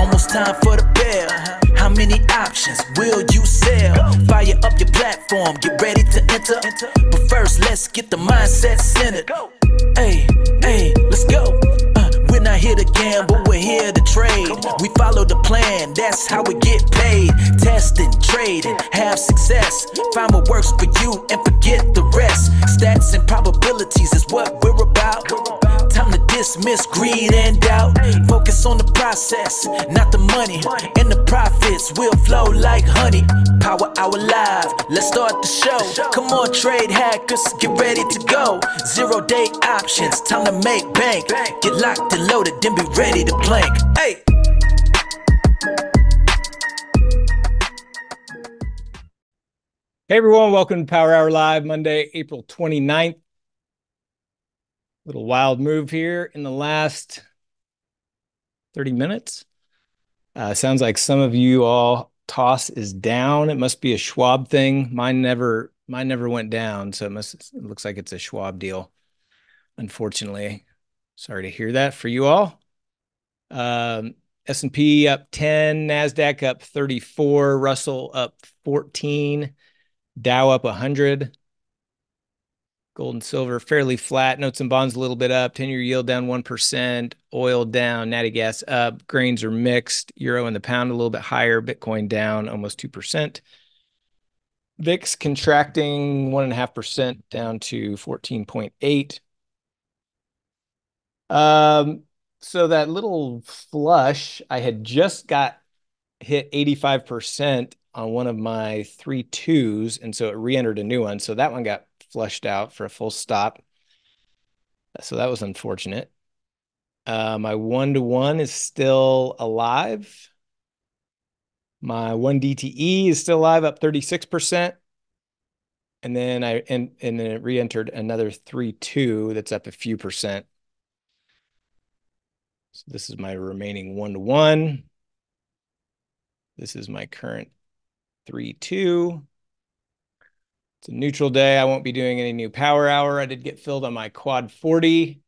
Almost time for the bell. How many options will you sell? Fire up your platform, get ready to enter. But first, let's get the mindset centered. Hey, hey, let's go. Uh, we're not here to gamble, we're here to trade. We follow the plan, that's how we get paid. Testing, trading, have success. Find what works for you and forget the rest. Stats and probabilities is what we're dismiss greed and doubt. Focus on the process, not the money. And the profits will flow like honey. Power Hour Live, let's start the show. Come on, trade hackers, get ready to go. Zero day options, time to make bank. Get locked and loaded, then be ready to plank. Hey! Hey everyone, welcome to Power Hour Live, Monday, April 29th. Little wild move here in the last 30 minutes. Uh, sounds like some of you all toss is down. It must be a Schwab thing. Mine never mine never went down, so it must it looks like it's a Schwab deal. Unfortunately. Sorry to hear that for you all. Um, S&P up 10, Nasdaq up 34, Russell up 14. Dow up 100. Gold and silver fairly flat. Notes and bonds a little bit up. 10 year yield down 1%. Oil down. Natty gas up. Grains are mixed. Euro and the pound a little bit higher. Bitcoin down almost 2%. VIX contracting 1.5% down to 14.8. Um, so that little flush, I had just got hit 85% on one of my three twos, and so it re-entered a new one. So that one got flushed out for a full stop. So that was unfortunate. Uh, my one to one is still alive. My one DTE is still alive, up 36%. And then I and, and then it re-entered another three two that's up a few percent. So this is my remaining one to one. This is my current three, two. It's a neutral day. I won't be doing any new power hour. I did get filled on my quad 40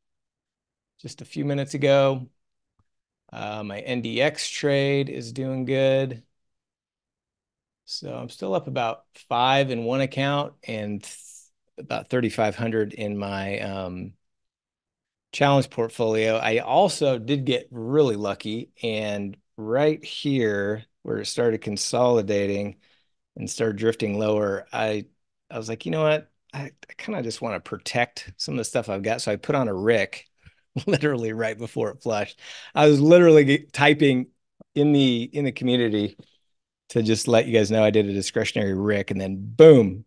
just a few minutes ago. Uh, my NDX trade is doing good. So I'm still up about five in one account and about 3,500 in my um, challenge portfolio. I also did get really lucky and right here where it started consolidating and started drifting lower, I I was like, you know what? I, I kind of just want to protect some of the stuff I've got. So I put on a RIC literally right before it flushed. I was literally typing in the in the community to just let you guys know I did a discretionary RIC and then boom,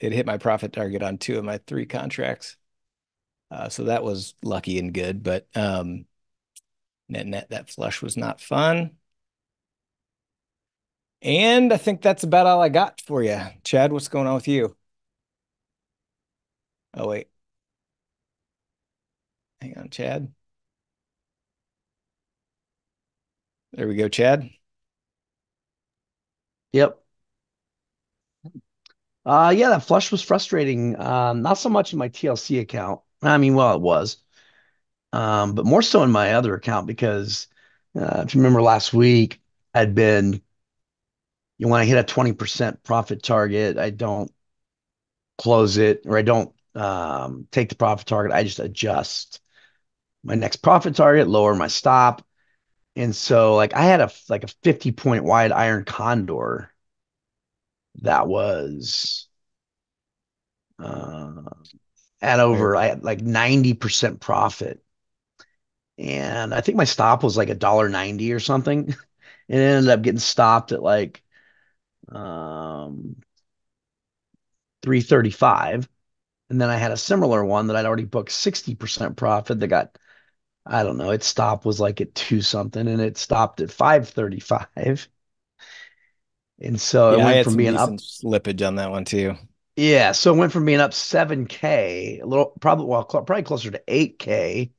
it hit my profit target on two of my three contracts. Uh, so that was lucky and good, but um, net net that flush was not fun. And I think that's about all I got for you. Chad, what's going on with you? Oh, wait. Hang on, Chad. There we go, Chad. Yep. Uh yeah, that flush was frustrating. Um, not so much in my TLC account. I mean, well, it was. Um, but more so in my other account because uh, if you remember last week, I'd been you when I hit a 20% profit target, I don't close it or I don't um, take the profit target. I just adjust my next profit target, lower my stop. And so like I had a like a 50 point wide iron condor that was uh, at over I had like 90% profit. And I think my stop was like a dollar ninety or something. And it ended up getting stopped at like um 335 and then I had a similar one that I'd already booked 60% profit that got I don't know, its stop was like at 2 something and it stopped at 535. And so yeah, it went from being up slippage on that one too. Yeah, so it went from being up 7k, a little probably well probably closer to 8k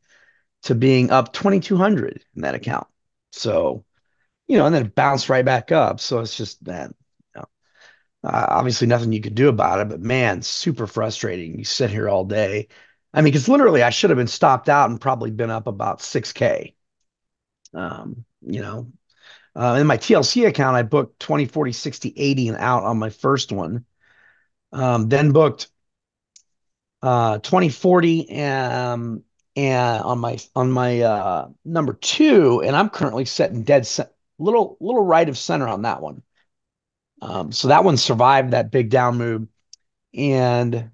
to being up 2200 in that account. So, you know, and then it bounced right back up. So it's just that uh, obviously, nothing you could do about it, but man, super frustrating. You sit here all day. I mean, because literally, I should have been stopped out and probably been up about 6K. Um, you know, Uh, in my TLC account, I booked 20, 40, 60, 80 and out on my first one. Um, then booked uh 20, 40 um, and on my on my uh number two, and I'm currently setting dead set, little little right of center on that one. Um, so that one survived that big down move. And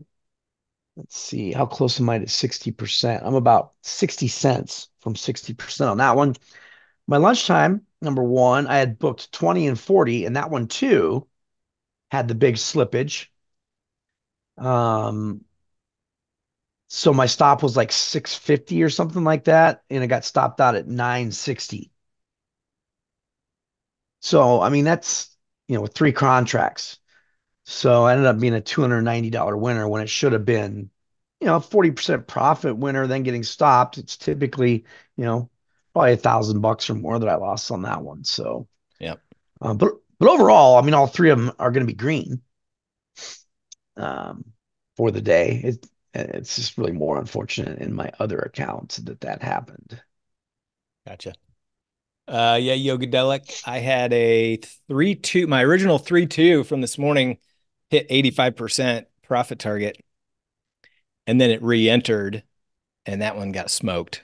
let's see, how close am I to 60%? I'm about 60 cents from 60% on that one. My lunchtime, number one, I had booked 20 and 40, and that one too had the big slippage. Um, so my stop was like 650 or something like that, and it got stopped out at 960. So, I mean, that's, you know, with three contracts. So I ended up being a $290 winner when it should have been, you know, a 40% profit winner, then getting stopped. It's typically, you know, probably a thousand bucks or more that I lost on that one. So, yeah. Uh, but, but overall, I mean, all three of them are going to be green um, for the day. It, it's just really more unfortunate in my other accounts that that happened. Gotcha. Uh, yeah, Yogadelic. I had a three two. My original three two from this morning hit eighty five percent profit target, and then it re-entered, and that one got smoked.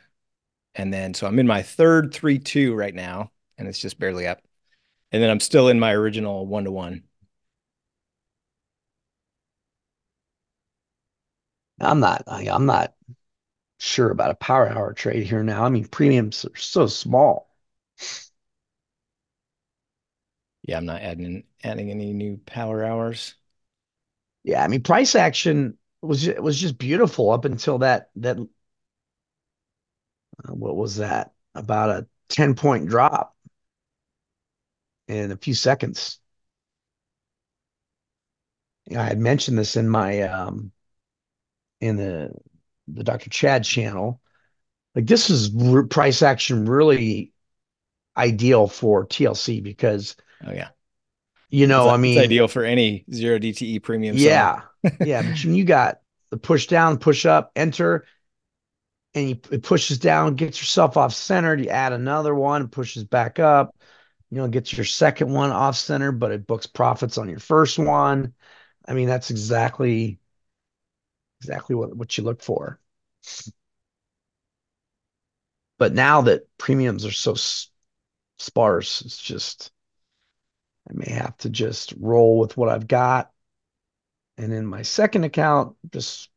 And then so I'm in my third three two right now, and it's just barely up. And then I'm still in my original one to one. I'm not. I'm not sure about a power hour trade here now. I mean, premiums are so small. Yeah, I'm not adding adding any new power hours. Yeah, I mean, price action was was just beautiful up until that that uh, what was that? About a 10 point drop in a few seconds. I had mentioned this in my um in the the Dr. Chad channel. Like this is price action really ideal for TLC because oh yeah, you know, it's, I mean, ideal for any zero DTE premium. Yeah, yeah. But when you got the push down, push up, enter, and you, it pushes down, gets yourself off center. You add another one, pushes back up. You know, gets your second one off center, but it books profits on your first one. I mean, that's exactly exactly what, what you look for. But now that premiums are so sparse, it's just, I may have to just roll with what I've got. And in my second account, just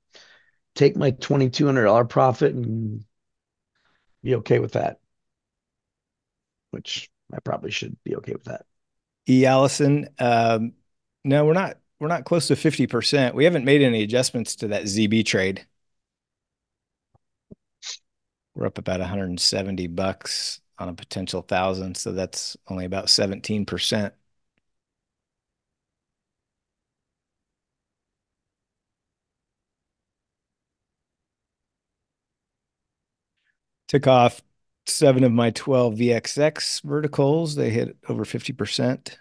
take my $2,200 profit and be okay with that, which I probably should be okay with that. E. Allison, um, no, we're not we're not close to 50%. We haven't made any adjustments to that ZB trade. We're up about 170 bucks on a potential thousand. So that's only about 17%. Took off seven of my 12 VXX verticals. They hit over 50%.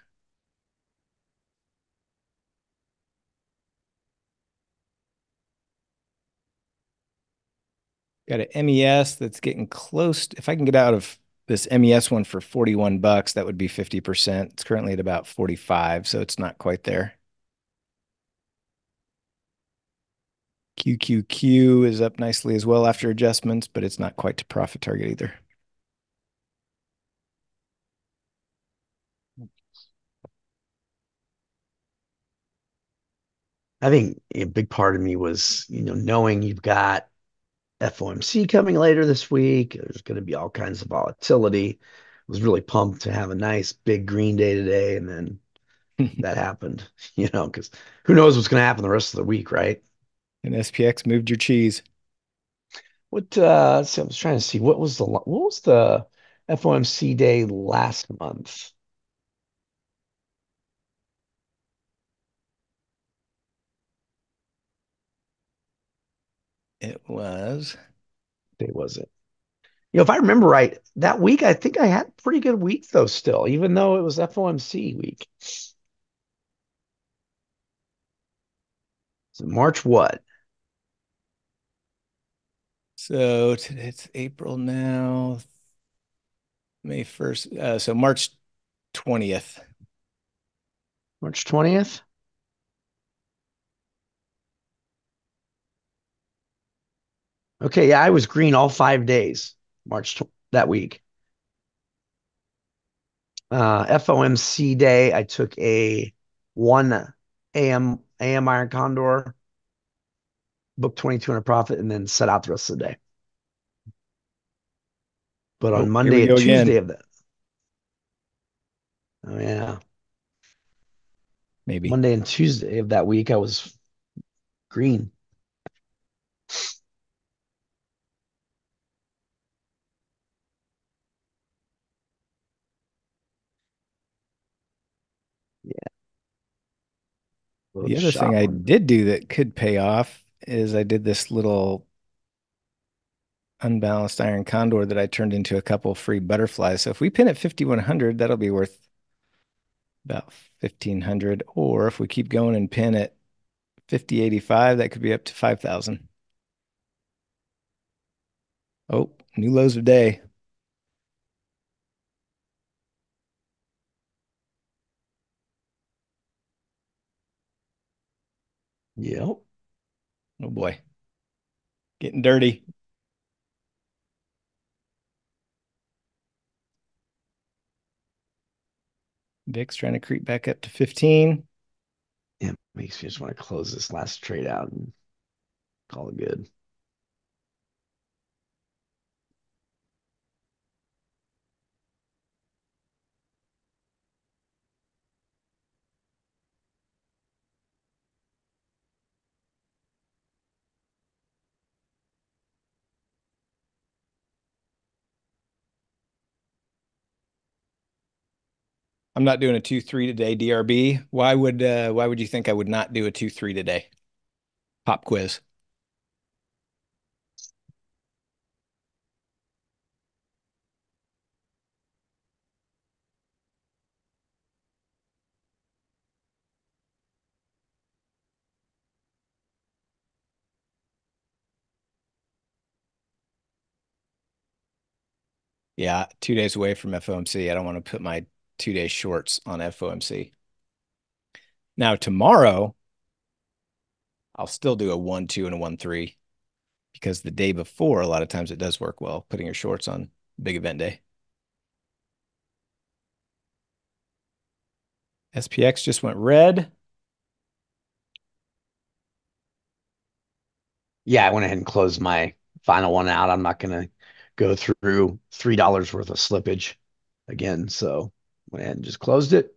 Got an MES that's getting close. If I can get out of this MES one for 41 bucks, that would be 50%. It's currently at about 45, so it's not quite there. QQQ is up nicely as well after adjustments, but it's not quite to profit target either. I think a big part of me was, you know, knowing you've got FOMC coming later this week. There's going to be all kinds of volatility. I was really pumped to have a nice big green day today, and then that happened. You know, because who knows what's going to happen the rest of the week, right? And SPX moved your cheese. What? uh see, I was trying to see what was the what was the FOMC day last month. It was. Day was it? You know, if I remember right, that week I think I had a pretty good week though. Still, even though it was FOMC week. So March what? So it's April now. May 1st. Uh, so March 20th. March 20th. Okay, yeah, I was green all five days, March that week. Uh, FOMC day, I took a 1 AM AM iron condor, booked 2200 profit, and then set out the rest of the day. But on Oh, Monday and Tuesday again. of that. Oh yeah. Maybe. Monday and Tuesday of that week, I was green. The other thing I did do that could pay off is I did this little unbalanced iron condor that I turned into a couple free butterflies. So if we pin at 5100, that'll be worth about 1500. Or if we keep going and pin at 5085, that could be up to 5000. Oh, new lows of day. Yep. Oh boy. Getting dirty. VIX trying to creep back up to 15. Yeah, makes me just want to close this last trade out and call it good. I'm not doing a 2-3 today, DRB. Why would uh why would you think I would not do a 2-3 today? Pop quiz. Yeah, two days away from FOMC. I don't want to put my two day shorts on FOMC. Now, tomorrow, I'll still do a 1 2 and a 1 3 because the day before, a lot of times it does work well putting your shorts on big event day. SPX just went red. Yeah, I went ahead and closed my final one out. I'm not going to go through $3 worth of slippage again. So went ahead and just closed it.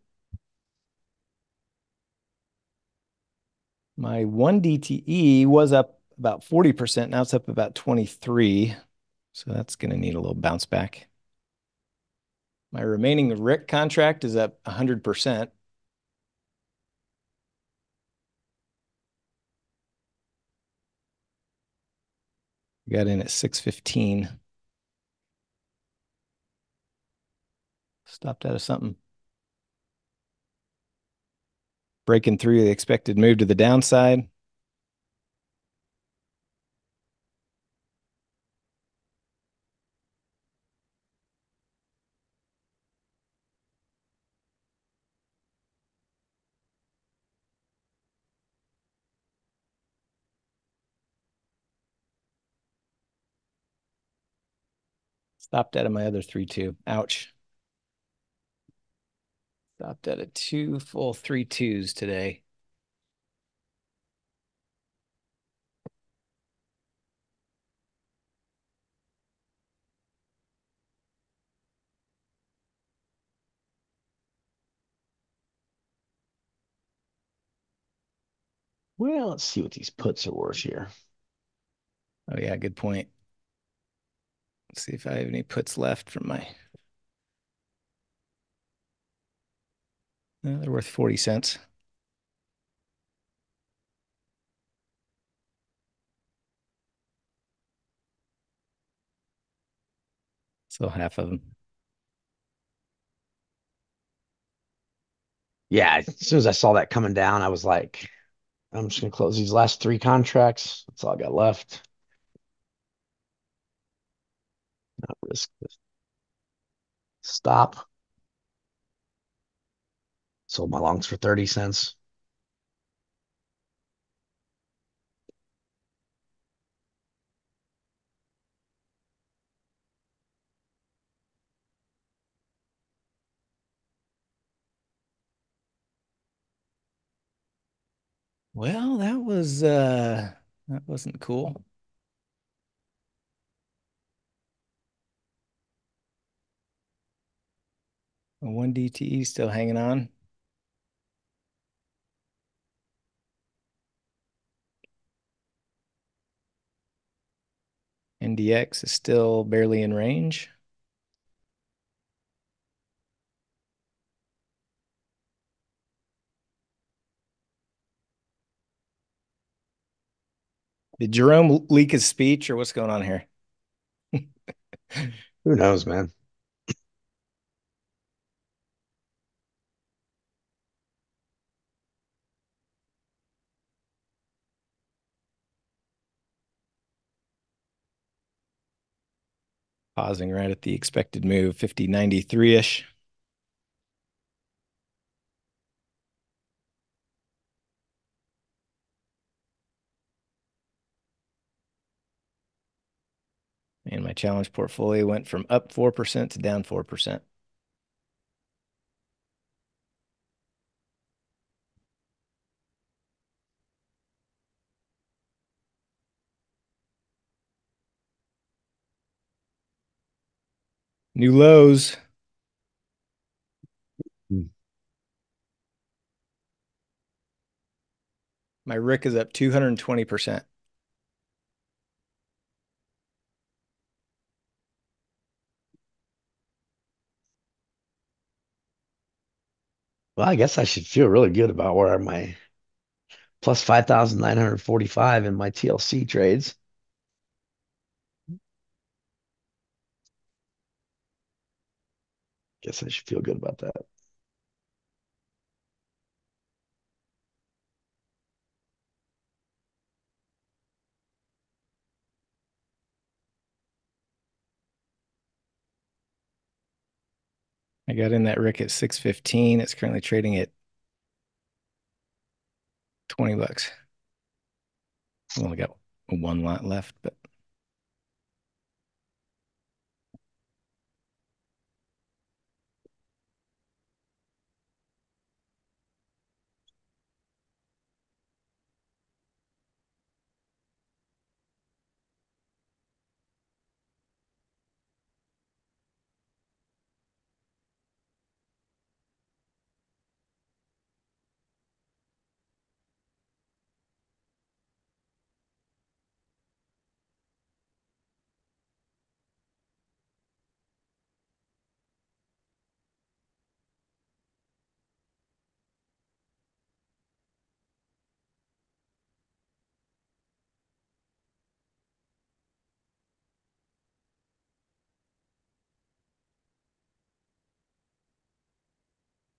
My 1 DTE was up about 40%. Now it's up about 23. So that's going to need a little bounce back. My remaining RIC contract is up 100%. Got in at 615. Stopped out of something. Breaking through the expected move to the downside. Stopped out of my other 3-2. Ouch. Stopped at a two full three twos today. Well, let's see what these puts are worth here. Oh yeah, good point. Let's see if I have any puts left from my. They're worth 40 cents. So half of them. Yeah, as soon as I saw that coming down, I was like, I'm just going to close these last three contracts. That's all I got left. Not risk this. Stop. Sold my longs for 30 cents. Well, that was uh that wasn't cool. One DTE still hanging on. NDX is still barely in range. Did Jerome leak his speech or what's going on here? Who knows, man? Pausing right at the expected move, 5093-ish. And my challenge portfolio went from up 4% to down 4%. New lows. Hmm. My RIC is up 220%. Well, I guess I should feel really good about where my plus 5,945 in my TLC trades. Guess I should feel good about that. I got in that RIC at 615. It's currently trading at 20 bucks. I've only got one lot left, but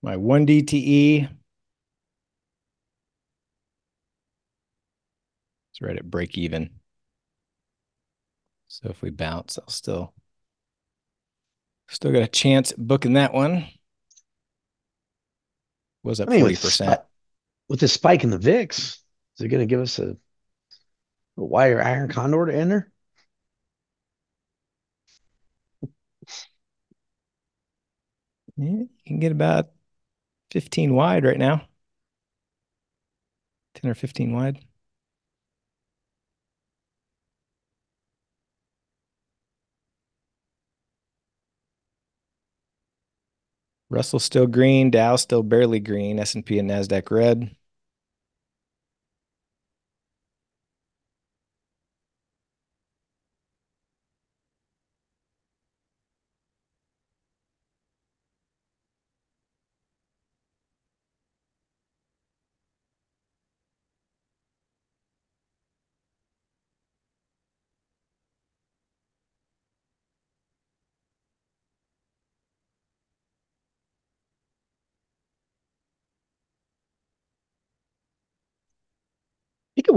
my 1 DTE is right at break even. So if we bounce, I'll still still got a chance at booking that one. Was up 40%. spi- with this spike in the VIX, is it going to give us a, a wire iron condor to enter? Yeah, you can get about 15 wide right now. 10 or 15 wide. Russell still green, Dow still barely green, S&P and Nasdaq red.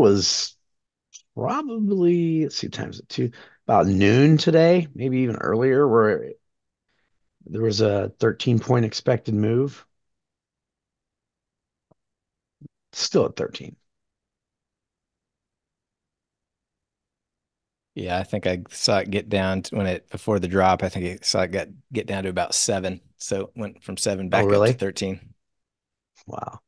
Was probably, let's see, times it two, about noon today, maybe even earlier, where there was a 13 point expected move. Still at 13. Yeah, I think I saw it get down to when it before the drop. I think I saw it get get down to about seven. So it went from seven oh, back Oh, up to 13. Wow.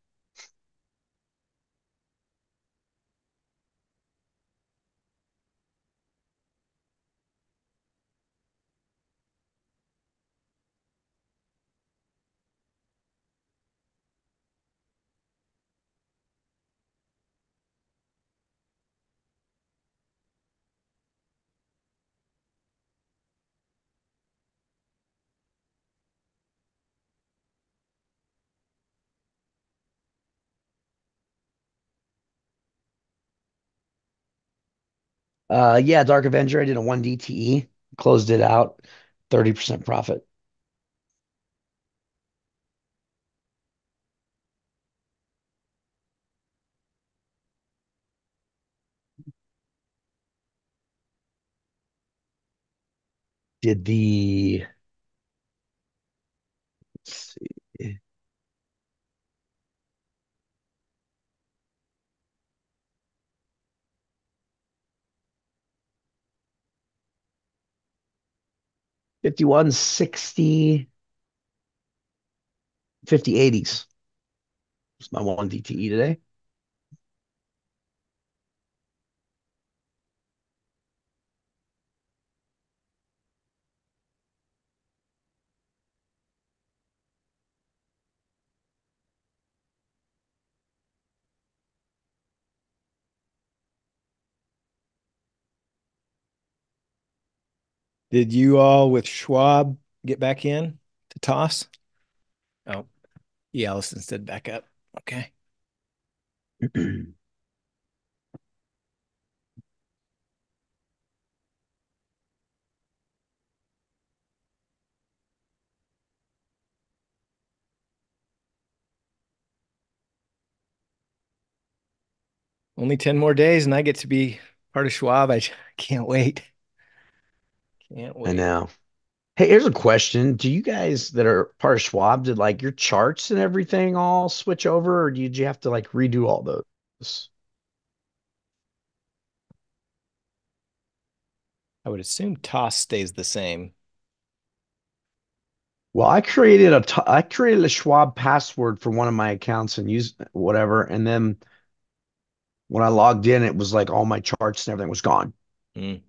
Uh, yeah, Dark Avenger. I did a one DTE, closed it out, 30% profit. Did the, let's see, 51, 60, 50, 80s. It's my one DTE today. Did you all with Schwab get back in to toss? Oh, yeah, Allison said back up. Okay. Only 10 more days and I get to be part of Schwab. I can't wait. Can't I know. Hey, here's a question. Do you guys that are part of Schwab, did like your charts and everything all switch over, or did you have to like redo all those? I would assume toss stays the same. Well, I created a I created a Schwab password for one of my accounts and used whatever, and then when I logged in, it was like all my charts and everything was gone. Mm.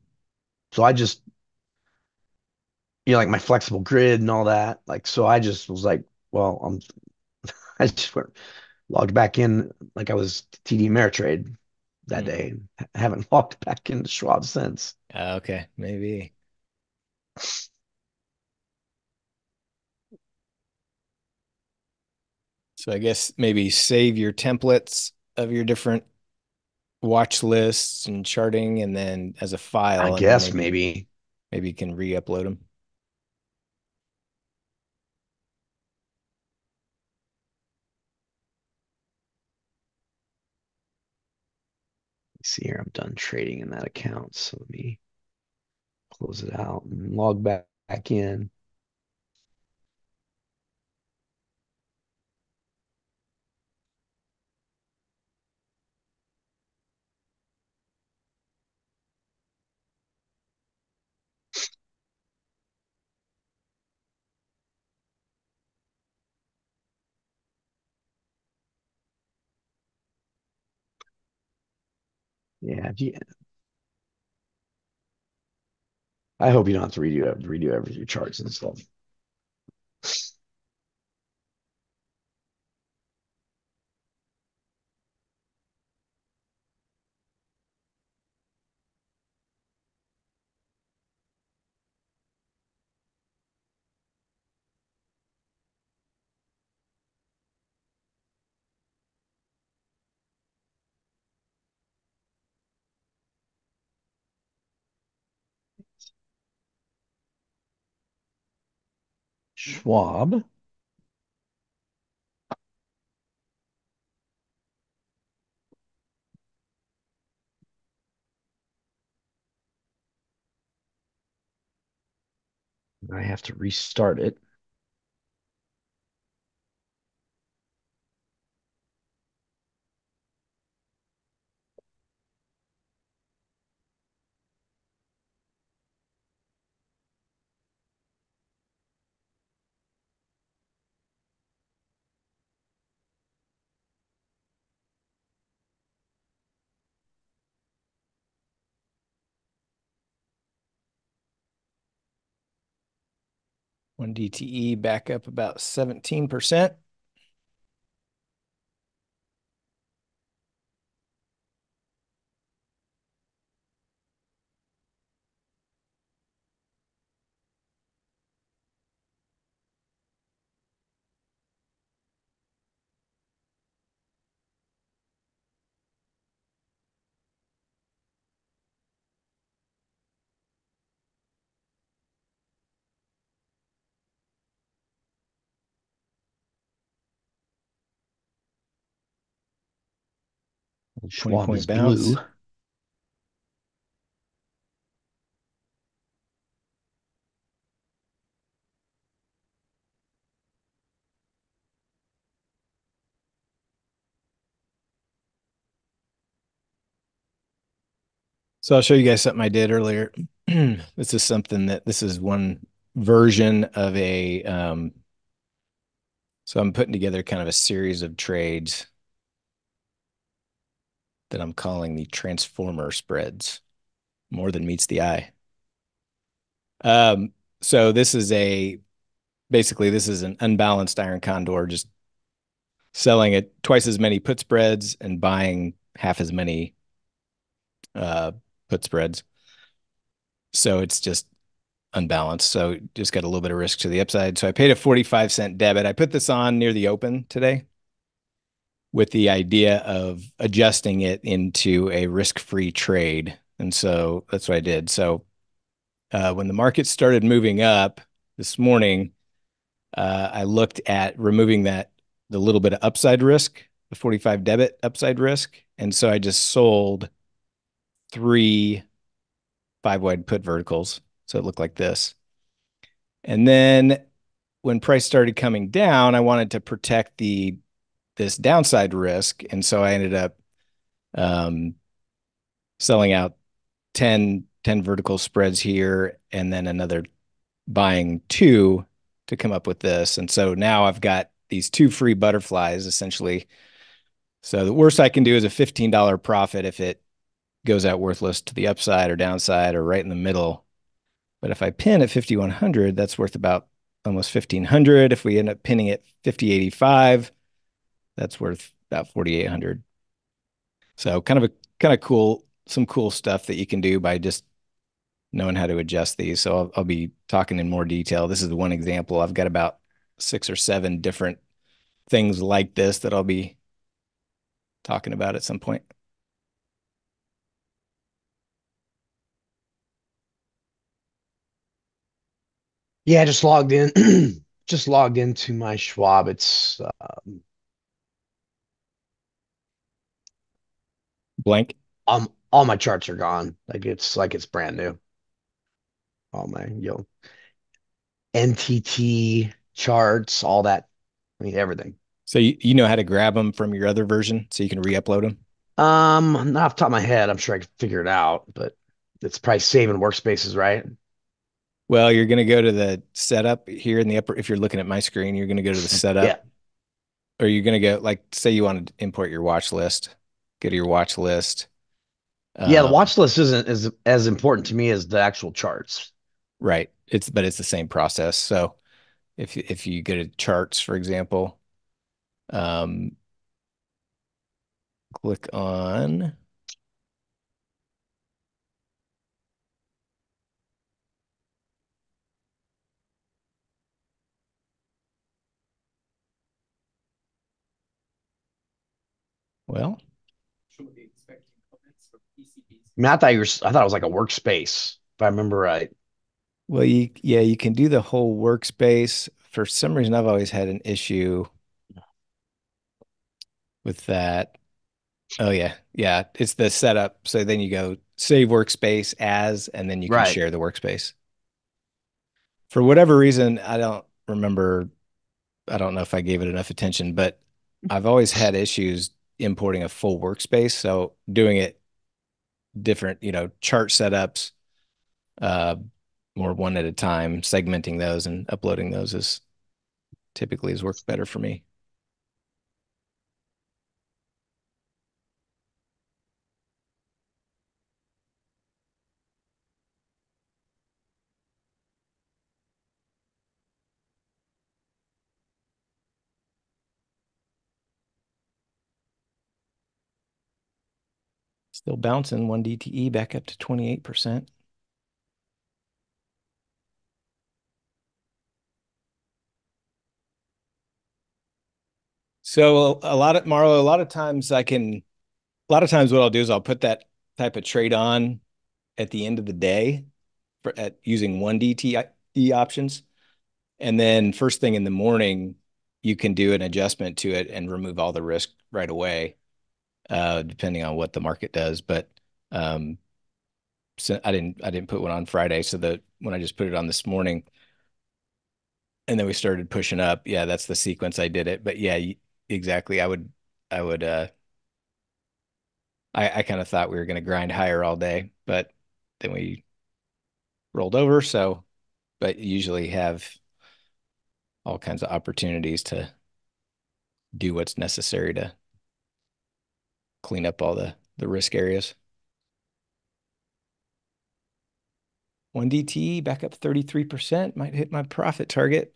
So I just, you know, like my flexible grid and all that. Like, so I just was like, well, I'm, I just went, logged back in like I was TD Ameritrade that Mm. day. I haven't logged back into Schwab since. Uh, okay, maybe. So I guess maybe save your templates of your different watch lists and charting and then as a file I guess maybe maybe. maybe you can re-upload them. See here, I'm done trading in that account. So let me close it out and log back, back in. Yeah, you, I hope you don't have to redo redo every charts and stuff. Schwab. I have to restart it. One DTE back up about 17%. Schwab is bounce. blue. So I'll show you guys something I did earlier. this is something that this is one version of a um so I'm putting together kind of a series of trades that I'm calling the transformer spreads. More than meets the eye. Um so this is a basically this is an unbalanced iron condor just selling at twice as many put spreads and buying half as many uh put spreads. So it's just unbalanced. So just got a little bit of risk to the upside. So I paid a 45 cent debit. I put this on near the open today with the idea of adjusting it into a risk-free trade. And so that's what I did. So uh, when the market started moving up this morning, uh, I looked at removing that the little bit of upside risk, the 45 debit upside risk. And so I just sold three five wide put verticals. So it looked like this. And then when price started coming down, I wanted to protect the this downside risk. And so I ended up um, selling out 10, 10 vertical spreads here and then another buying two to come up with this. And so now I've got these two free butterflies essentially. So the worst I can do is a $15 profit if it goes out worthless to the upside or downside or right in the middle. But if I pin at 5100, that's worth about almost 1500. If we end up pinning at 5085, that's worth about 4800. So kind of a kind of cool some cool stuff that you can do by just knowing how to adjust these. So I'll, I'll be talking in more detail. This is the one example. I've got about six or seven different things like this that I'll be talking about at some point. Yeah, I just logged in. just logged into my Schwab. It's um, Blank. um all my charts are gone. Like it's like it's brand new. All my yo NTT charts, all that. I mean everything. So you, you know how to grab them from your other version so you can re-upload them? Um, not off the top of my head. I'm sure I can figure it out, but it's probably saving workspaces, right? Well, you're going to go to the setup here in the upper. If you're looking at my screen, you're going to go to the setup. Yeah. Or you're going to go, like, say you want to import your watch list, go to your watch list. Yeah, the Um, watch list isn't as as important to me as the actual charts. Right. It's, but it's the same process. So if, if you go to charts, for example, um, click on, well, mean, I thought you were, I thought it was like a workspace, if I remember right. Well, you yeah, you can do the whole workspace. For some reason, I've always had an issue with that. Oh yeah, yeah, it's the setup. So then you go save workspace as, and then you can Right. share the workspace. For whatever reason, I don't remember. I don't know if I gave it enough attention, but I've always had issues importing a full workspace. So doing it different, you know, chart setups, uh, more one at a time, segmenting those and uploading those is typically has worked better for me. Still bouncing one DTE back up to 28%. So a lot of Marlo, a lot of times I can, a lot of times what I'll do is I'll put that type of trade on at the end of the day for at using one DTE options. And then first thing in the morning, you can do an adjustment to it and remove all the risk right away, uh, depending on what the market does. But um, so I didn't I didn't put one on Friday, so that when I just put it on this morning, and then we started pushing up. Yeah, that's the sequence I did it. But yeah, exactly. I would, I would, uh, I, I kind of thought we were going to grind higher all day, but then we rolled over. So, but usually have all kinds of opportunities to do what's necessary to clean up all the, the risk areas. One DT back up 33%, might hit my profit target.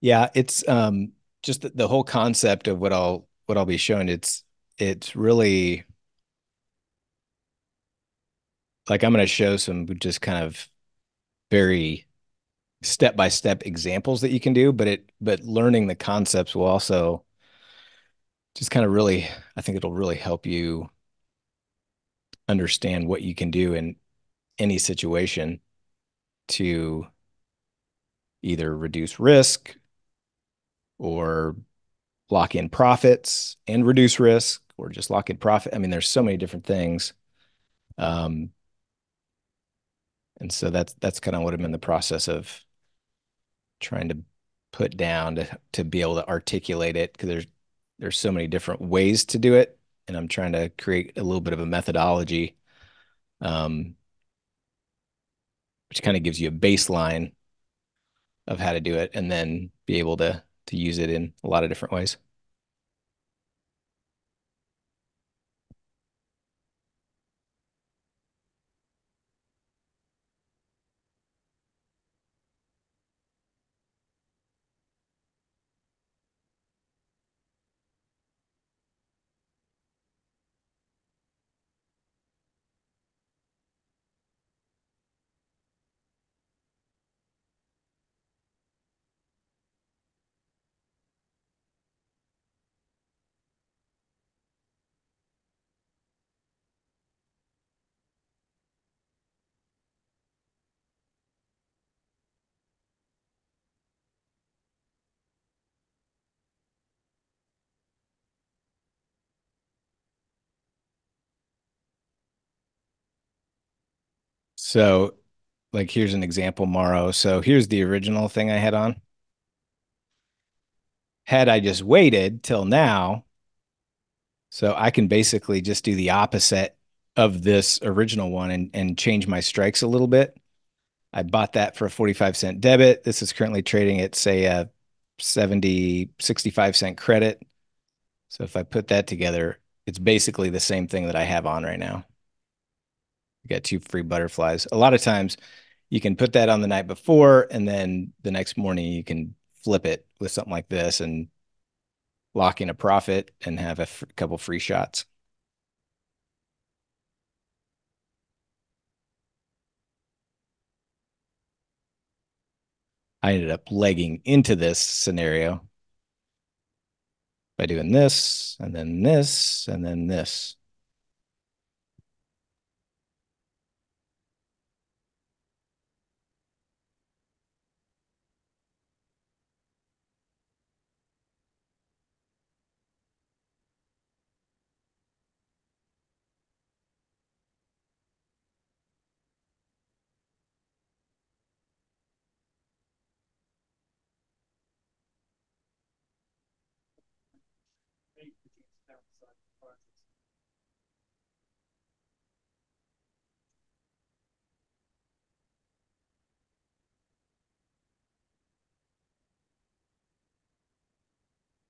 Yeah, it's um just the, the whole concept of what I'll what I'll be showing. It's it's really like I'm going to show some just kind of very step by step examples that you can do, but it but learning the concepts will also just kind of really I think it'll really help you understand what you can do in any situation to either reduce risk or lock in profits and reduce risk or just lock in profit. I mean, there's so many different things. Um, and so that's that's kind of what I'm in the process of trying to put down to to be able to articulate it because there's there's so many different ways to do it, and I'm trying to create a little bit of a methodology, um, which kind of gives you a baseline of how to do it, and then be able to to use it in a lot of different ways. So, like, here's an example, Morrow. So here's the original thing I had on. Had I just waited till now, so I can basically just do the opposite of this original one and, and change my strikes a little bit. I bought that for a 45 cent debit. This is currently trading at, say, a 70, 65 cent credit. So if I put that together, it's basically the same thing that I have on right now. You got two free butterflies. A lot of times you can put that on the night before and then the next morning you can flip it with something like this and lock in a profit and have a couple free shots. I ended up legging into this scenario by doing this and then this and then this.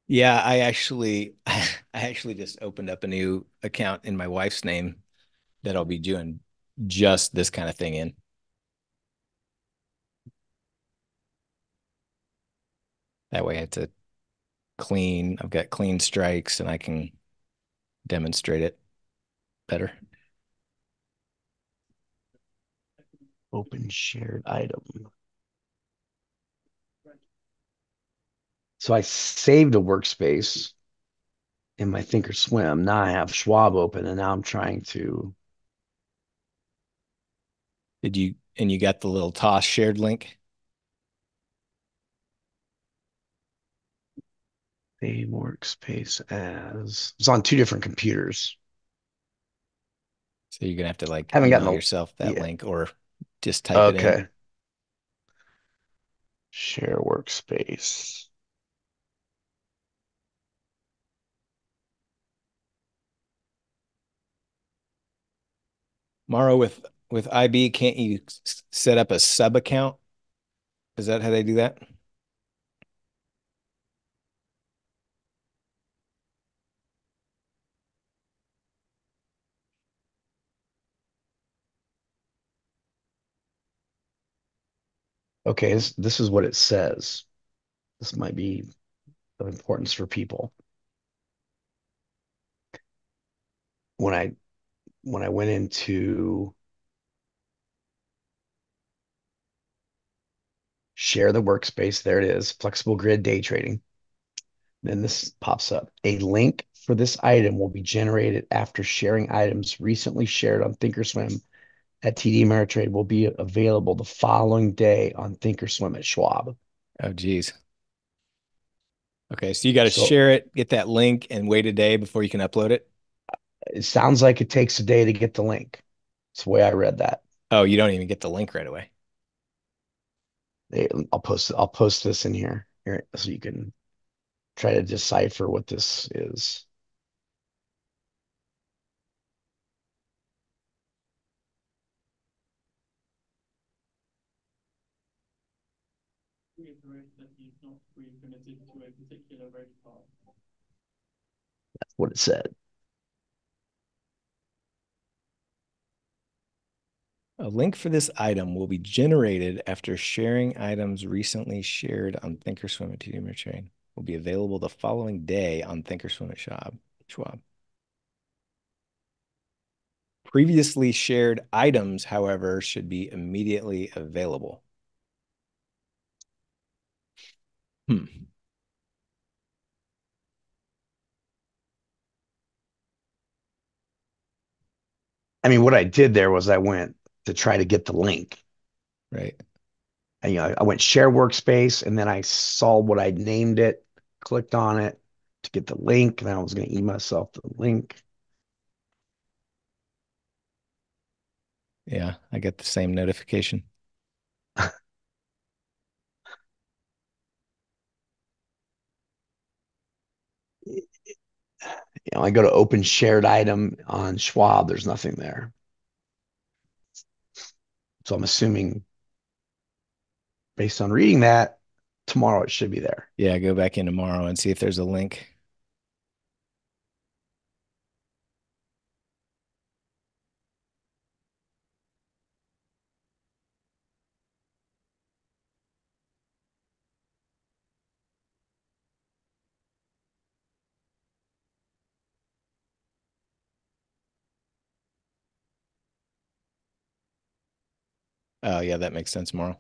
Yeah, I actually I actually just opened up a new account in my wife's name that I'll be doing just this kind of thing in. That way I have to clean, I've got clean strikes and I can demonstrate it better. Open shared item. So I saved a workspace in my Thinkorswim. Now I have Schwab open and now I'm trying to. Did you, and you got the little toss shared link? A workspace as it's on two different computers. So you're gonna have to like Haven't gotten yourself that yeah. link or just type it in. Okay. Share workspace. Maro with with IB, can't you set up a sub account? Is that how they do that? Okay, this, this is what it says. This might be of importance for people. When I when I went into share the workspace, there it is, flexible grid day trading. Then this pops up. A link for this item will be generated after sharing items recently shared on Thinkorswim at TD Ameritrade will be available the following day on Thinkorswim at Schwab. Oh, geez. Okay, so you got to So- share it, get that link, and wait a day before you can upload it. It sounds like it takes a day to get the link. It's the way I read that. Oh, you don't even get the link right away. They, I'll post I'll post this in here here so you can try to decipher what this is. That's what it said. A link for this item will be generated after sharing items recently shared on Thinkorswim at TD Ameritrade. Will be available the following day on Thinkorswim at Schwab. Schwab. Previously shared items, however, should be immediately available. Hmm. I mean, what I did there was I went to try to get the link. Right. And, you know, I went share workspace and then I saw what I named it, clicked on it to get the link. And I was going to email myself the link. Yeah, I get the same notification. You know, I go to open shared item on Schwab, there's nothing there. So I'm assuming based on reading that, tomorrow it should be there. Yeah, go back in tomorrow and see if there's a link. Oh, yeah, that makes sense tomorrow.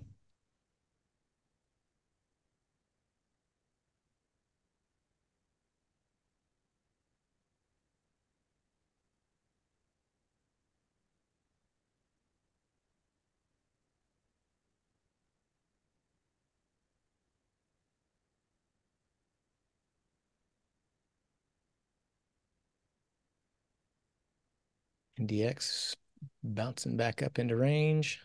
NDX bouncing back up into range.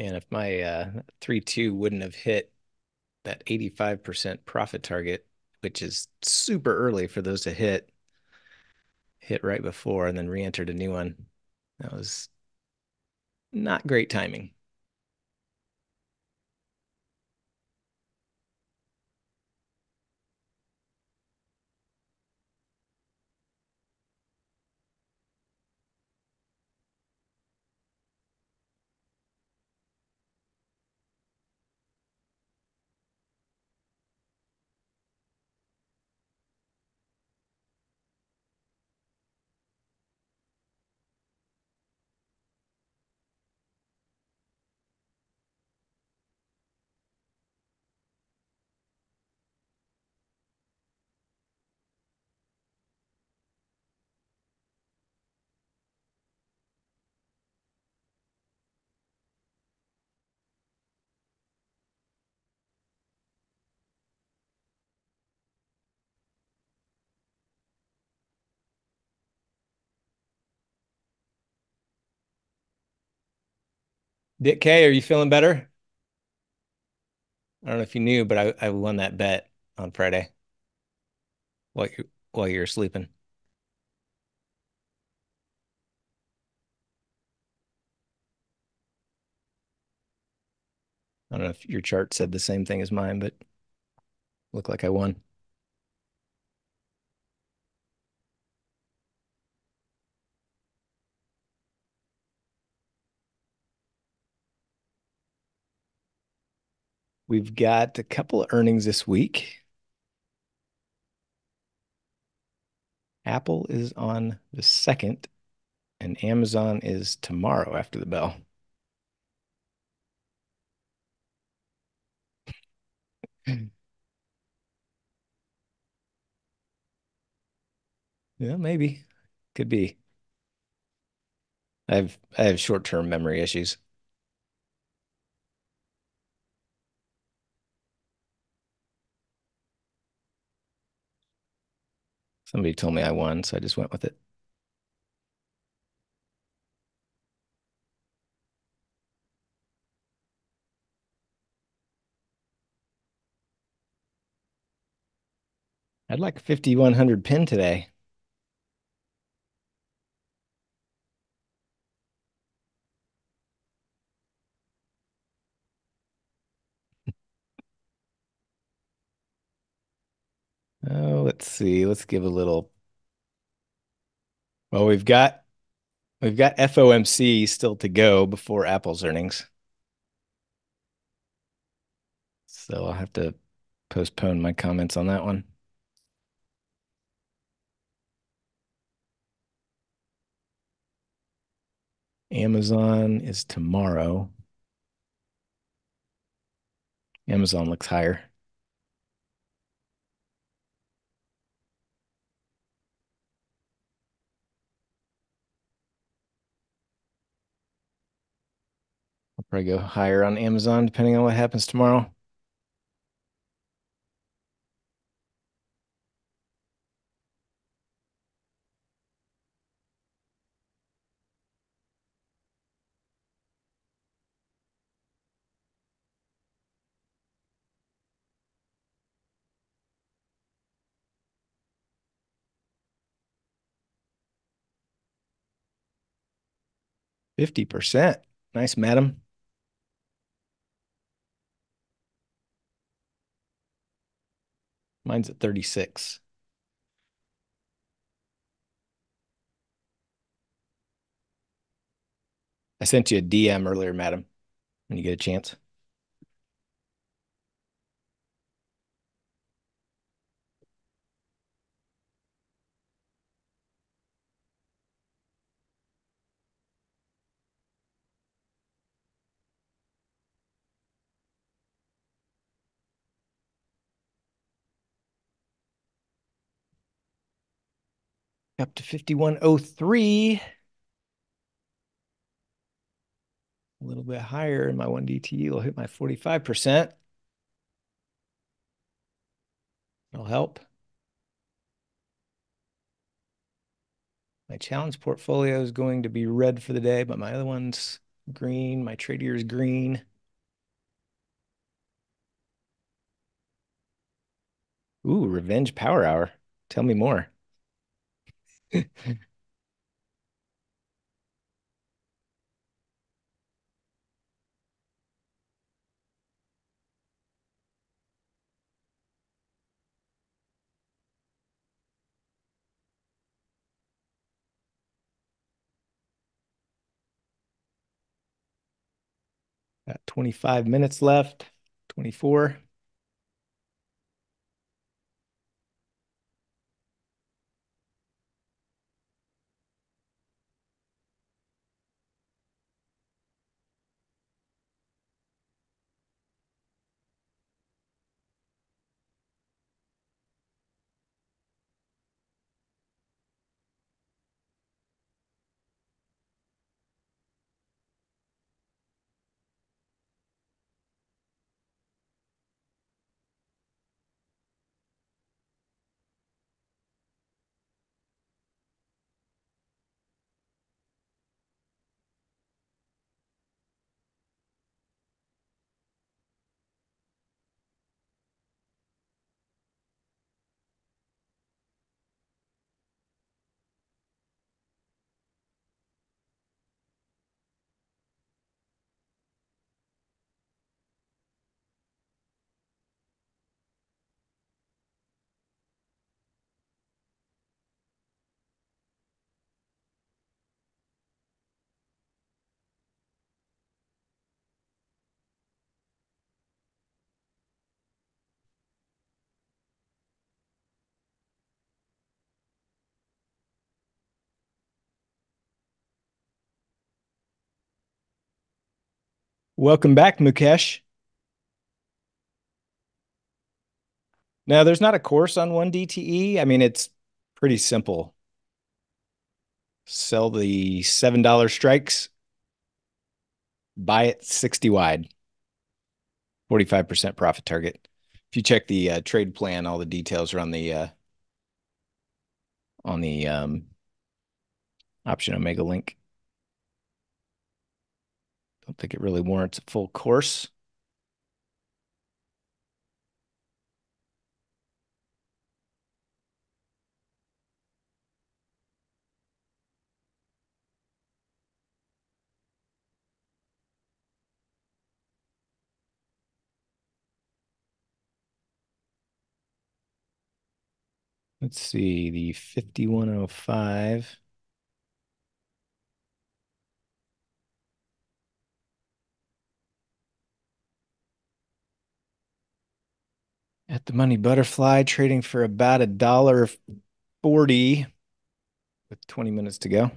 Man, if my uh, 3-2 wouldn't have hit that 85% profit target, which is super early for those to hit, hit right before and then re-entered a new one. That was not great timing. Dick K, are you feeling better? I don't know if you knew, but I, I won that bet on Friday while you while you were sleeping. I don't know if your chart said the same thing as mine, but looked like I won. We've got a couple of earnings this week. Apple is on the second, and Amazon is tomorrow after the bell. Yeah, maybe. Could be. I have I have short-term memory issues. Somebody told me I won, so I just went with it. I'd like a 5100 pin today. Oh, let's see. Let's give a little. Well, we've got we've got FOMC still to go before Apple's earnings. So I'll have to postpone my comments on that one. Amazon is tomorrow. Amazon looks higher. Probably go higher on Amazon depending on what happens tomorrow. Fifty percent. Nice, madam. Mine's at 36. I sent you a DM earlier, madam, when you get a chance. Up to 5103. A little bit higher in my 1DTE will hit my 45%. It'll help. My challenge portfolio is going to be red for the day, but my other one's green. My trader is green. Ooh, revenge power hour. Tell me more. Got 25 minutes left, 24. Welcome back, Mukesh. Now, there's not a course on 1DTE. I mean, it's pretty simple. Sell the $7 strikes, buy it 60 wide, 45% profit target. If you check the uh, trade plan, all the details are on the uh, on the um, option omega link. Don't think it really warrants a full course. Let's see, the 5105. At the Money Butterfly, trading for about a dollar forty with 20 minutes to go.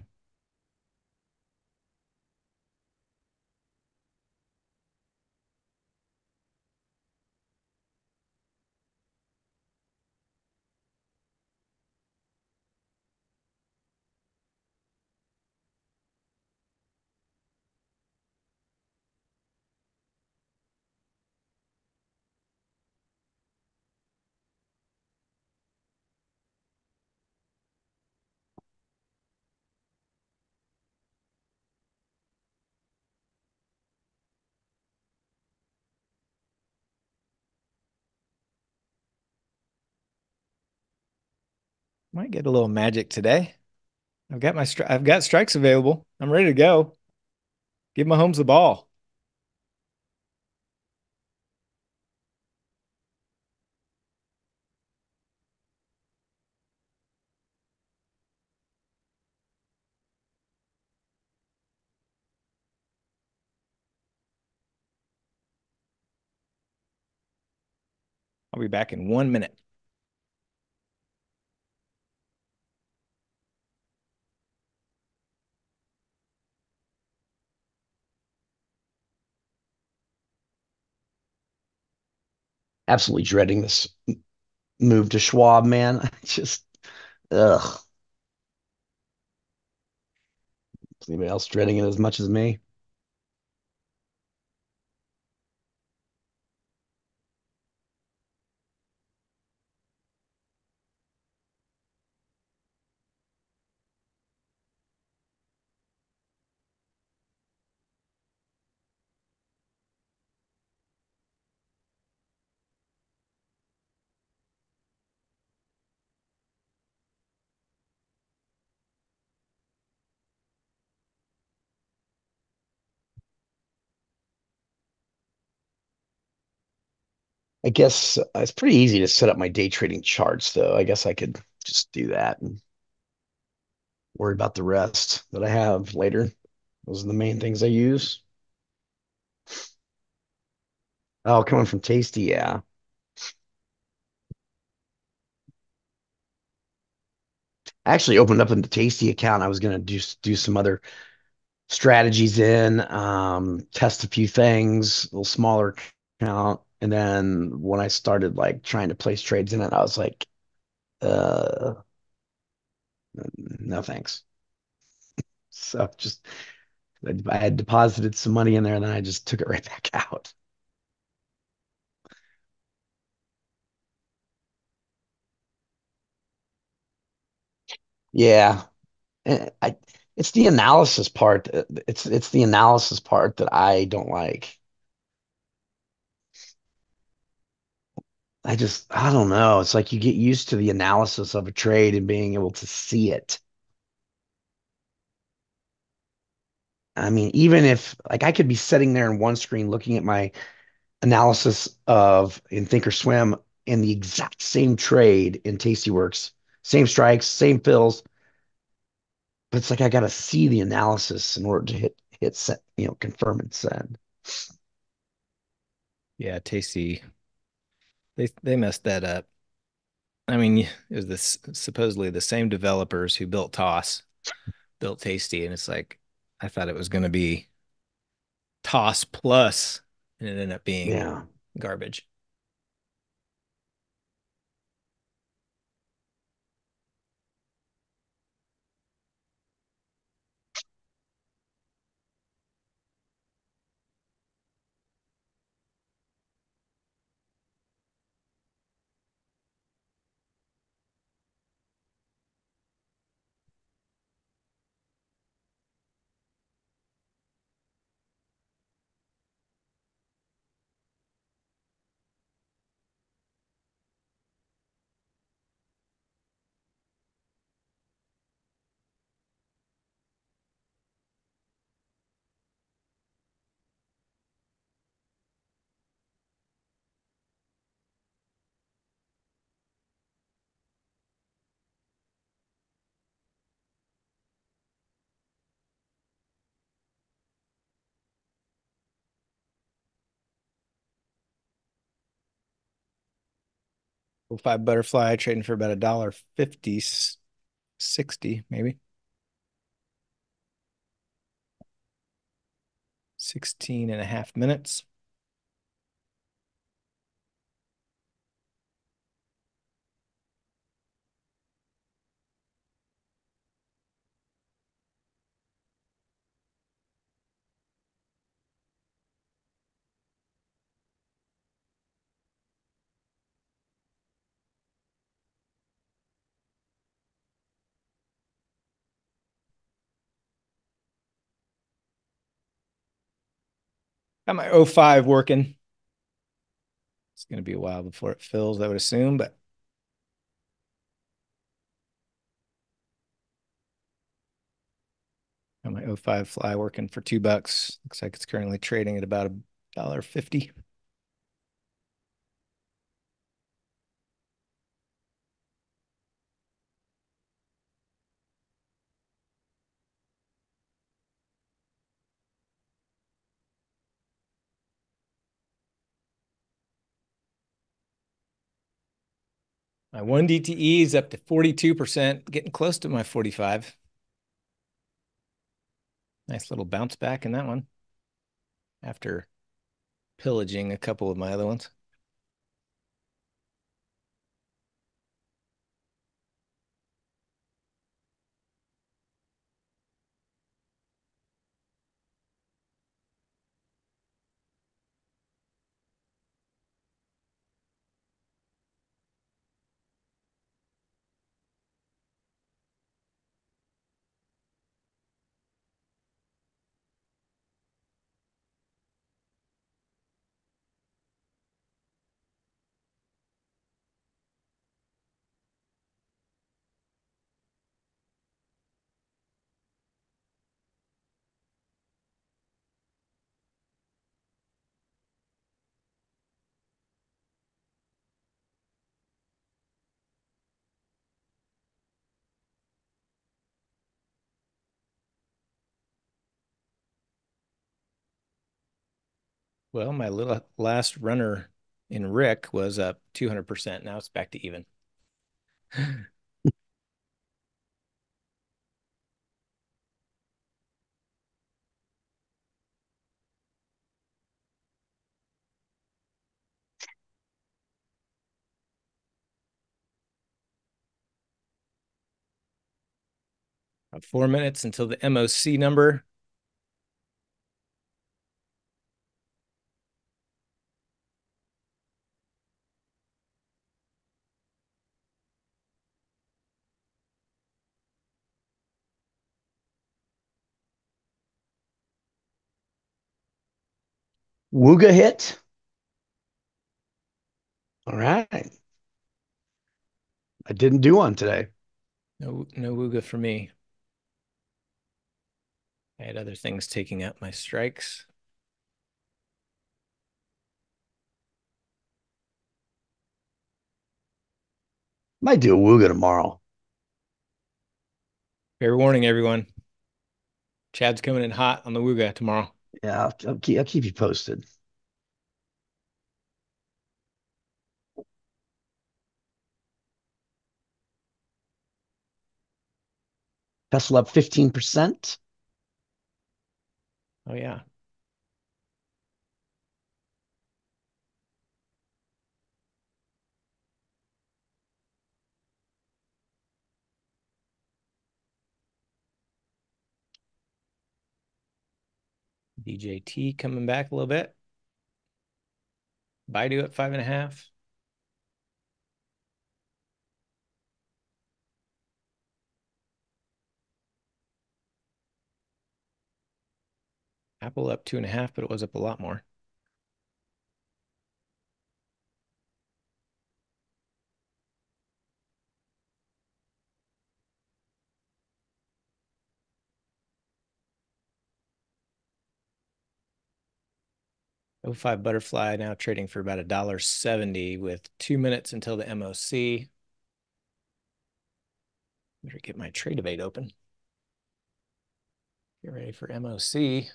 Might get a little magic today. I've got my I've got strikes available. I'm ready to go. Give Mahomes the ball. I'll be back in one minute. Absolutely dreading this move to Schwab, man. I just, ugh. Is anybody else dreading it as much as me? I guess uh, it's pretty easy to set up my day trading charts, though. I guess I could just do that and worry about the rest that I have later. Those are the main things I use. Oh, coming from Tasty, yeah. I actually opened up in the Tasty account. I was going to do do some other strategies in, um, test a few things, a little smaller account. And then when I started like trying to place trades in it, I was like, uh, no thanks. So just I had deposited some money in there and then I just took it right back out. Yeah. I it's the analysis part. It's it's the analysis part that I don't like. I just, I don't know. It's like you get used to the analysis of a trade and being able to see it. I mean, even if like I could be sitting there in one screen looking at my analysis of in Thinkorswim in the exact same trade in Tastyworks, same strikes, same fills, but it's like I got to see the analysis in order to hit hit set, you know, confirm and send. Yeah, Tasty they they messed that up. I mean, it was this supposedly the same developers who built Toss, built Tasty, and it's like I thought it was going to be toss plus, and it ended up being Yeah. garbage. Five butterfly trading for about a dollar fifty, sixty maybe. 16 and a half minutes. Got my 05 working. It's going to be a while before it fills, I would assume, but got my 05 fly working for two bucks. Looks like it's currently trading at about a dollar fifty. One DTE is up to 42%, getting close to my 45. Nice little bounce back in that one after pillaging a couple of my other ones. Well, my little last runner in RIC was up 200%. Now it's back to even. Four minutes until the MOC number. Wooga hit. All right. I didn't do one today. No, no Wooga for me. I had other things taking up my strikes. Might do a Wooga tomorrow. Fair warning, everyone. Chad's coming in hot on the Wooga tomorrow. Yeah, I'll, I'll, keep, I'll keep you posted. Tesla up 15%. Oh, yeah. DJT coming back a little bit. Baidu at five and a half. Apple up two and a half, but it was up a lot more. Oh five butterfly now trading for about a dollar seventy with two minutes until the MOC. Better get my trade debate open. Get ready for MOC.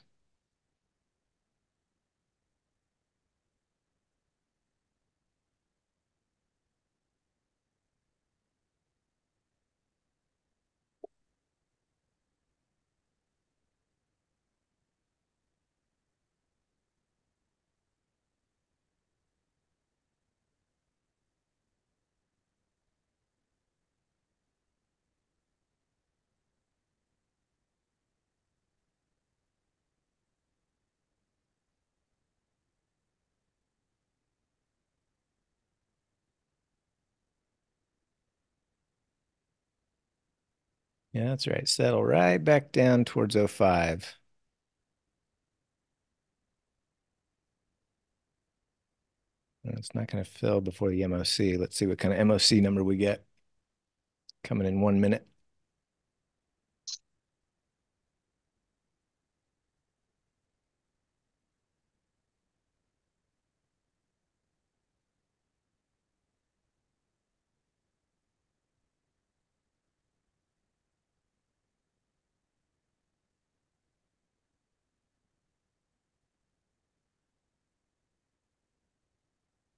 Yeah, that's right. Settle right back down towards 05. It's not going to fill before the MOC. Let's see what kind of MOC number we get coming in one minute.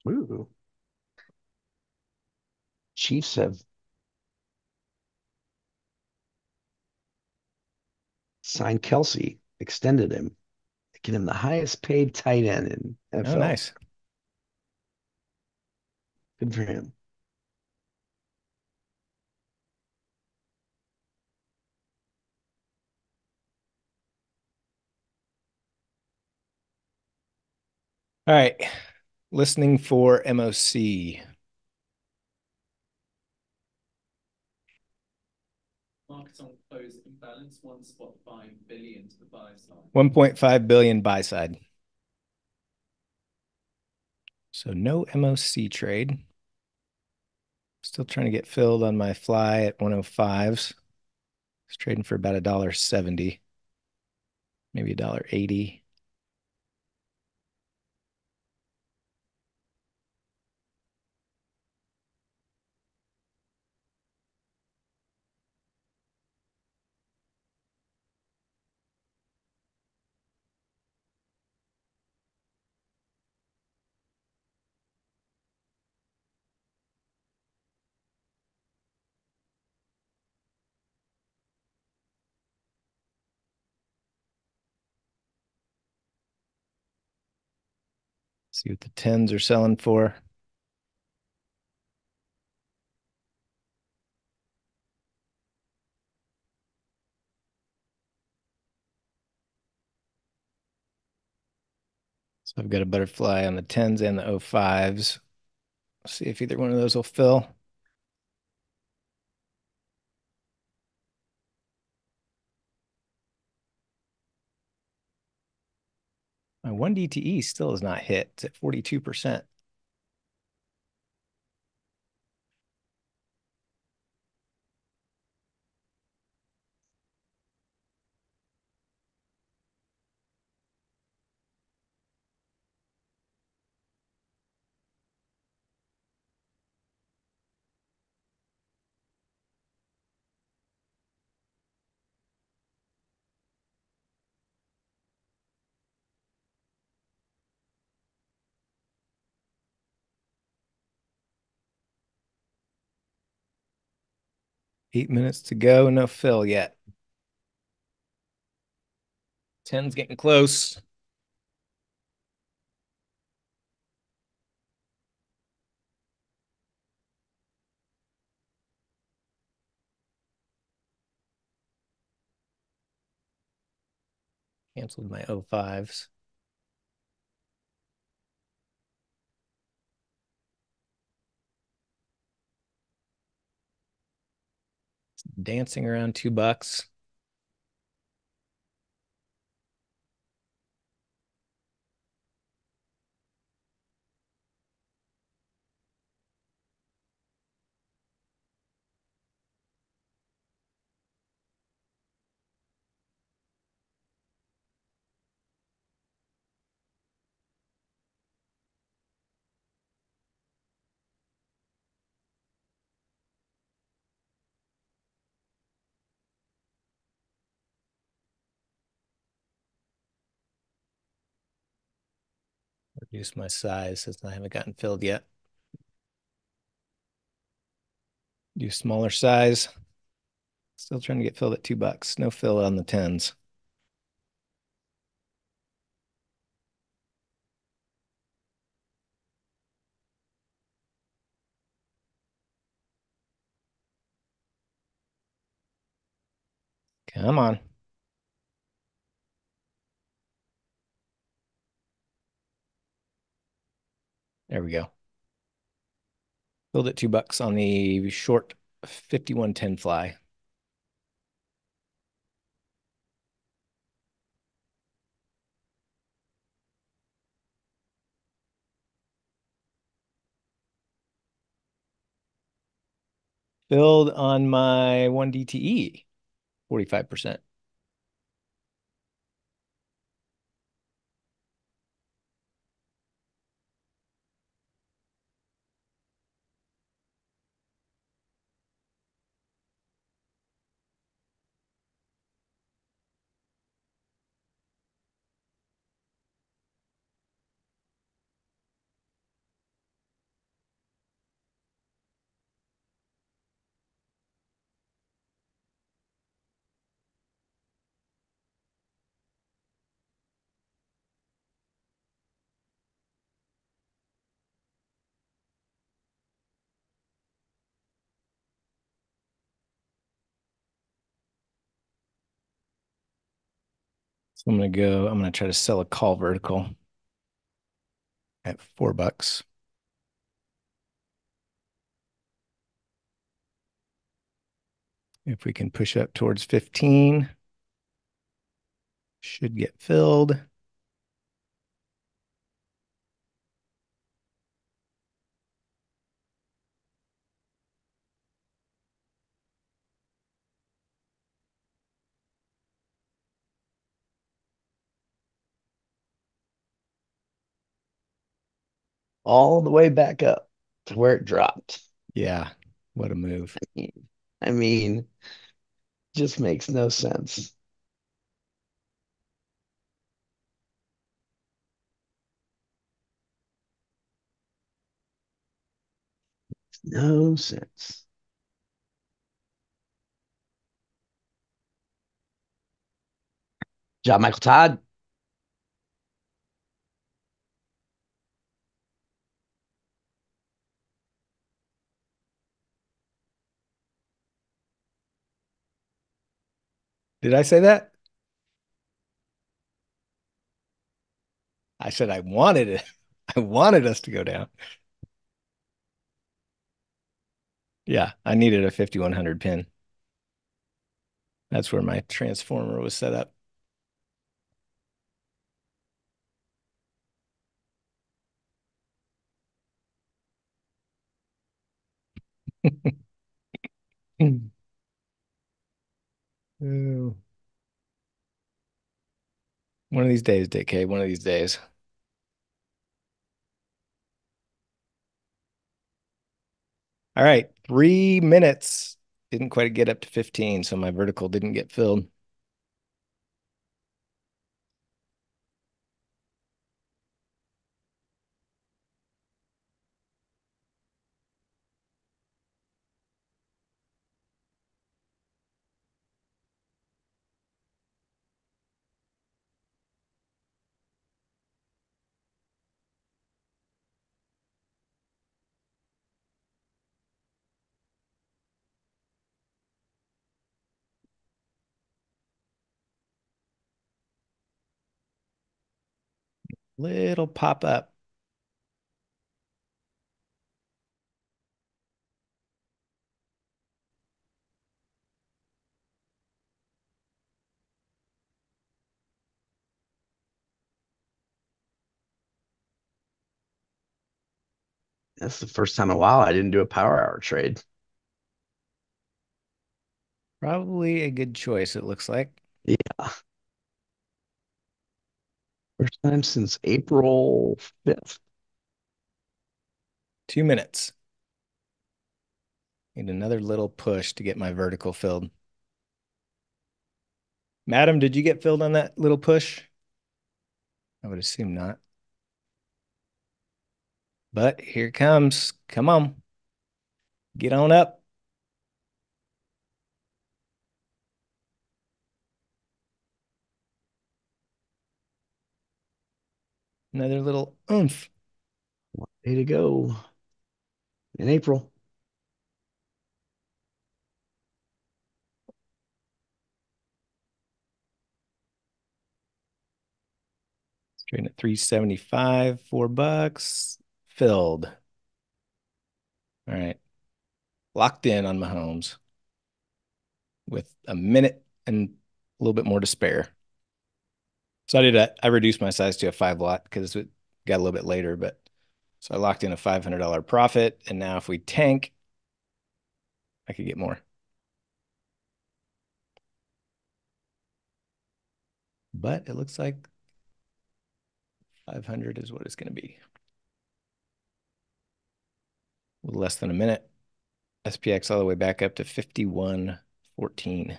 Ooh. Chiefs have signed Kelce, extended him, making him the highest paid tight end in NFL. Oh, nice. Good for him. All right. Listening for MOC. Markets on close imbalance, one spot five billion to the buy side. 1.5 billion buy side. So no MOC trade. Still trying to get filled on my fly at 105s. It's trading for about a dollar 70, maybe a dollar 80. See what the tens are selling for. So I've got a butterfly on the tens and the 05s. See if either one of those will fill. My one DTE still has not hit. It's at 42%. Eight minutes to go, no fill yet. Ten's getting close. Canceled my 05s. Dancing around two bucks. Reduce my size since I haven't gotten filled yet. Do smaller size. Still trying to get filled at two bucks. No fill on the tens. Come on. There we go. Filled at two bucks on the short 5110 fly. Filled on my 1DTE, 45%. So I'm gonna go, I'm gonna try to sell a call vertical at four bucks. If we can push up towards 15, should get filled. All the way back up to where it dropped. Yeah, what a move. I mean, just makes no sense. No sense. Job, Michael Todd. Did I say that? I said I wanted it. I wanted us to go down. Yeah, I needed a 5100 pin. That's where my transformer was set up. One of these days, Dick K, one of these days. All right, three minutes. Didn't quite get up to 15, so my vertical didn't get filled. Little pop up. That's the first time in a while I didn't do a power hour trade. Probably a good choice, it looks like. Yeah. First time since April 5th. Two minutes. Need another little push to get my vertical filled. Madam, did you get filled on that little push? I would assume not. But here comes. Come on. Get on up. Another little oomph. One day to go in April. Trading at 375, four bucks. Filled. All right. Locked in on Mahomes with a minute and a little bit more to spare. So I did a, I reduced my size to a five lot because it got a little bit later, but so I locked in a $500 profit. And now if we tank, I could get more. But it looks like 500 is what it's going to be. With less than a minute. SPX all the way back up to 51.14.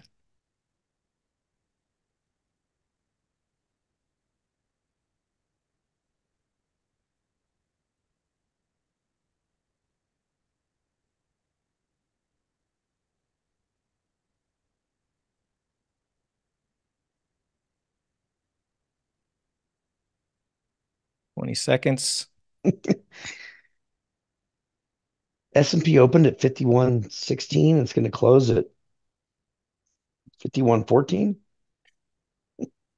Twenty seconds. S&P opened at 51.16. It's going to close at 51.14.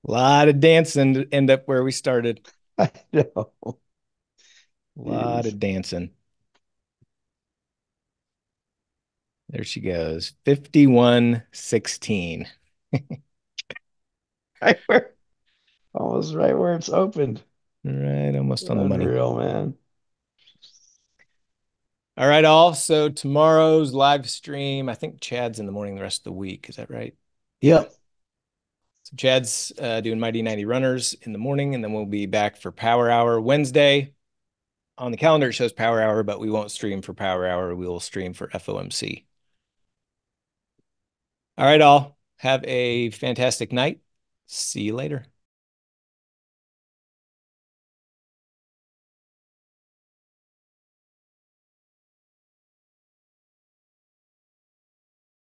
A lot of dancing to end up where we started. I know. A lot of dancing. There she goes. 51.16. Right where, almost right where it's opened. Right, almost on the money. Unreal, man. All right, all. So tomorrow's live stream, I think Chad's in the morning the rest of the week. Is that right? Yep. So Chad's uh, doing Mighty 90 Runners in the morning, and then we'll be back for Power Hour Wednesday. On the calendar, it shows Power Hour, but we won't stream for Power Hour. We will stream for FOMC. All right, all. Have a fantastic night. See you later.